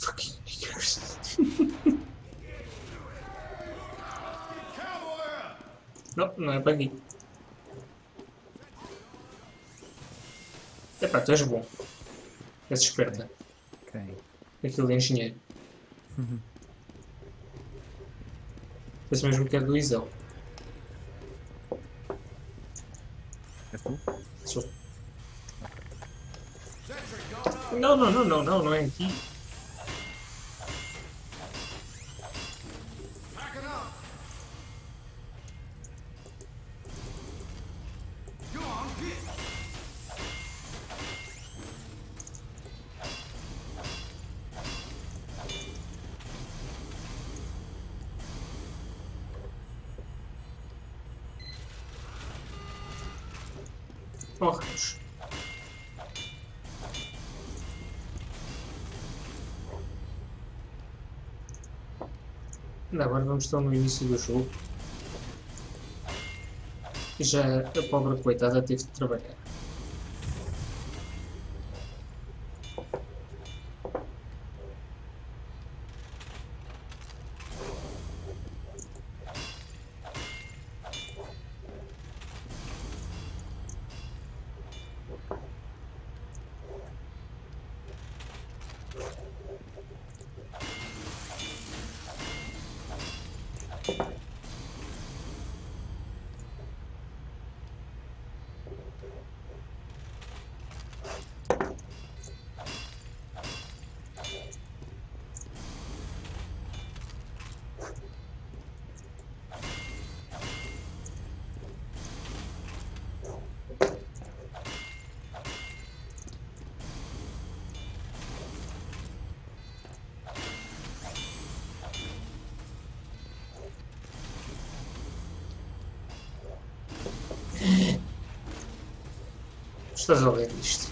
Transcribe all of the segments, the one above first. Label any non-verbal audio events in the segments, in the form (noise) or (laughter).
Fucking niggers. não, não é para aqui. Epá, tu és bom. És esperta. Quem? Aquilo de engenheiro. Parece mesmo que é do Isel. És tu? Sou. Não, não, não, não, não, não é aqui. Raios. Ainda Agora vamos estar no início do jogo. Já a pobre coitada teve de trabalhar. Estás a ler isto?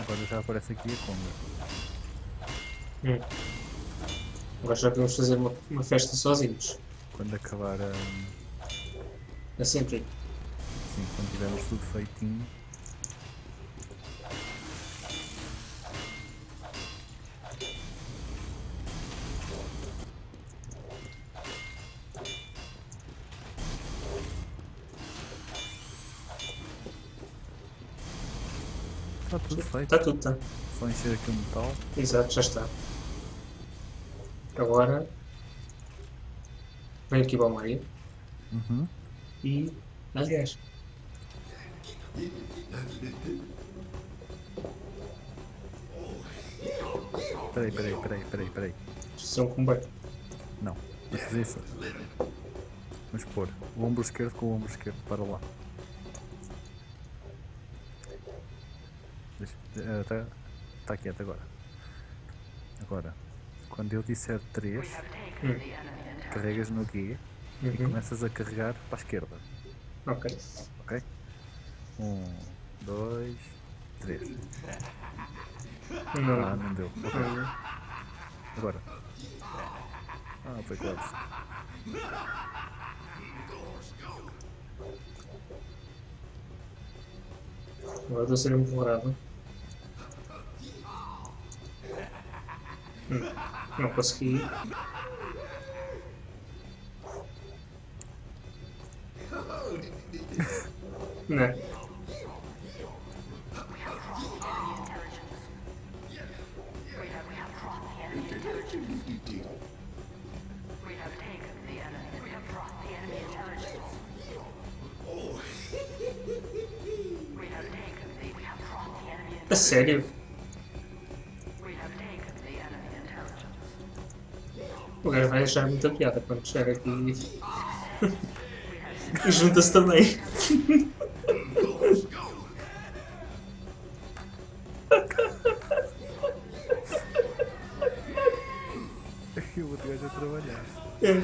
Agora já aparece aqui a Conga. Hum. Agora já podemos fazer uma, uma festa sozinhos. Quando acabar a. É sempre. Sim, quando tivermos tudo feitinho. Está tudo feito. Está tudo, está. Só encher aqui o metal. Exato, já está. Agora. Venho aqui para o meio Uhum. e. Aliás. Peraí, peraí, peraí, peraí, peraí. Isto é combate. Não, vamos fazer isso. Vamos pôr o ombro esquerdo com o ombro esquerdo para lá. Deixa, eh, tá, tá quieto agora. Agora, quando eu disser 3, carregas no G e Uhum. começas a carregar para a esquerda. Ok. Ok? 1, 2, 3. Não. Ah, não deu. Ok, Hum. Agora. Ah, foi quase. Agora estou a ser empurrado. Hum. Não consegui. Não. We have vai achar muita piada quando chegar aqui. (laughs) E junta-se também. O outro gajo a trabalhar. É.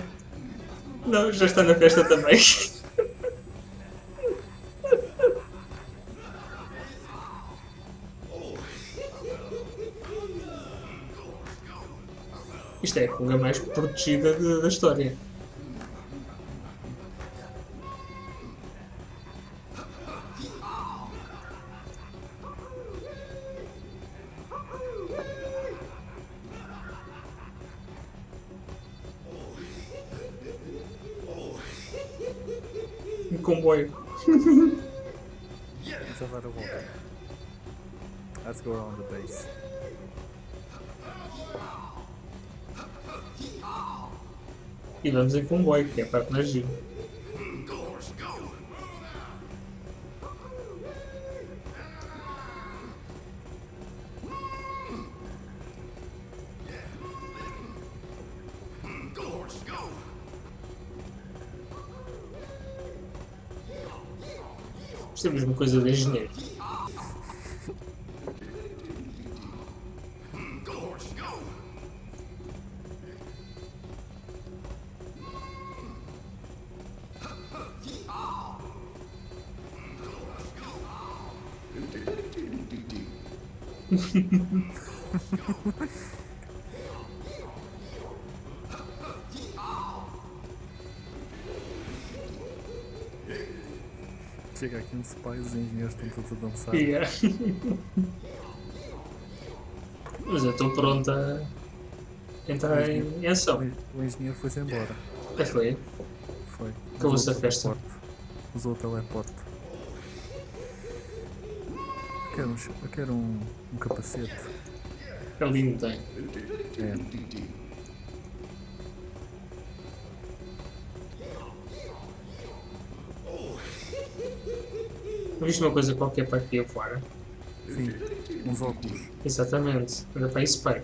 Não, já está na festa também. (laughs) Isto é a Kunga mais protegida de- da história. Um comboio. Vamos a volta. Let's go around the base. E vamos em comboio, que é para que giro. Isto é a mesma coisa de engenheiro. Chega aqui uns pais, os engenheiros estão todos a dançar. Yeah. Mas eu estou pronto a entrar em, em ação. O engenheiro foi-se embora. É foi. Foi. Acabou-se a festa. Usou o teleporte. Quero um, eu quero um, um capacete. Ali não tem. É. Não viste uma coisa qualquer para aqui a voar? Sim. Uns óculos. Exatamente. Anda para isso, pai.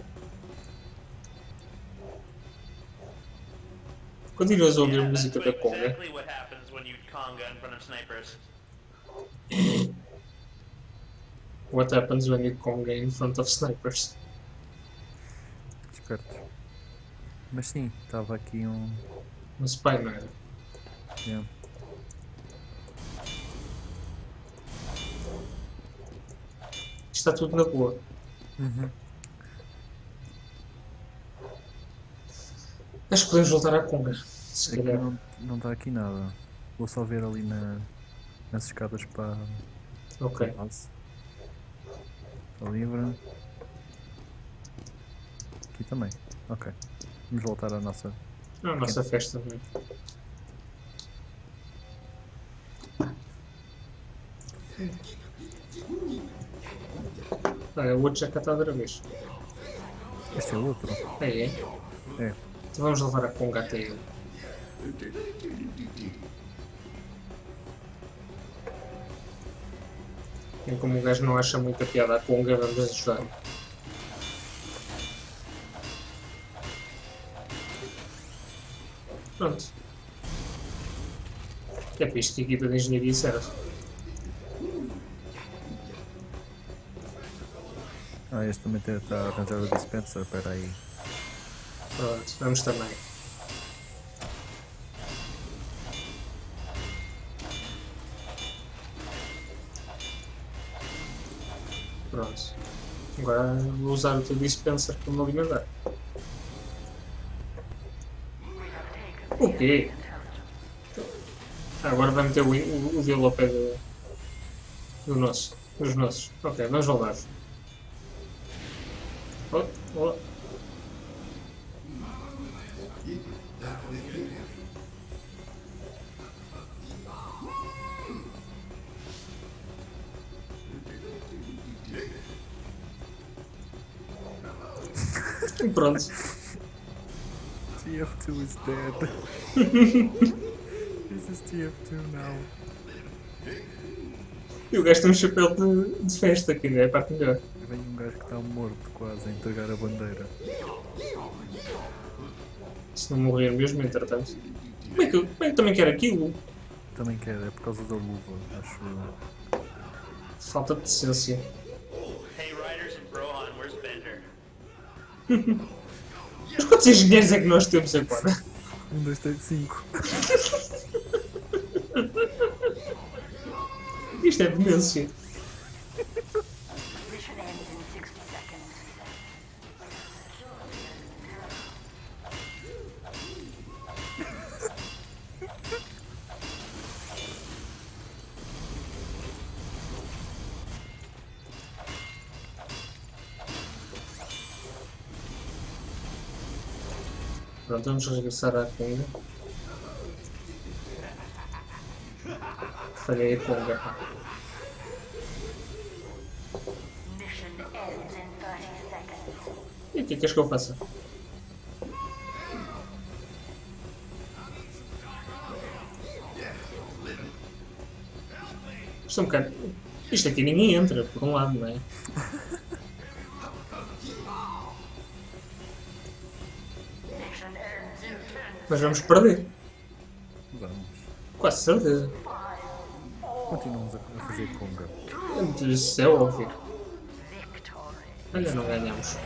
Continuas a ouvir a música da Conga. (coughs) what happens when you conga in front of snipers. Espertos. Mas sim, estava aqui um. Um spy, não era? yeah. Está tudo na boa. Uhum. Acho que podemos voltar à Conga. Se Aqui não, não está aqui nada. Vou só ver ali na, nas escadas para Ok. a base. Está livre. Aqui também. Ok. Vamos voltar à nossa. É a nossa festa. é? Olha, o outro já cá está outra vez. Este é outro. É, é. É. Então vamos levar a Conga até ele. E como o gajo não acha muita piada a Conga, vamos ajudar. Pronto. É para isto que a equipa de engenharia serve. Ah, este também está a arranjar o dispenser. Espera aí. Pronto, vamos também. Agora vou usar o teu dispenser para me alimentar. O quê? Ah, agora vai meter o, o, o dele ao pé do, do nosso. Dos nossos. Ok, vamos voltar. Oh, oh. Pronto. TF2 is dead. (laughs) This is TF2 now. E o gajo tem um chapéu de, de festa, que ainda é a parte melhor. Vem um gajo que está morto quase a entregar a bandeira. Se não morrer mesmo, entretanto. Como é que como é que também quero aquilo? Também quero, é por causa da luva, acho. Falta de decência. Mas quantos engenheiros é que nós temos agora? Um, dois, três, cinco. Isto é demência. Pronto, vamos regressar à Conga. Falhei a Conga. pá. Mission ends in 30 seconds. E o que queres que eu faça? Isto é um bocado. Isto aqui ninguém entra, por um lado, não é? (laughs) Mas vamos perder. Vamos. Quase certeza. Continuamos a fazer conga. Isso é óbvio. Olha, não ganhamos.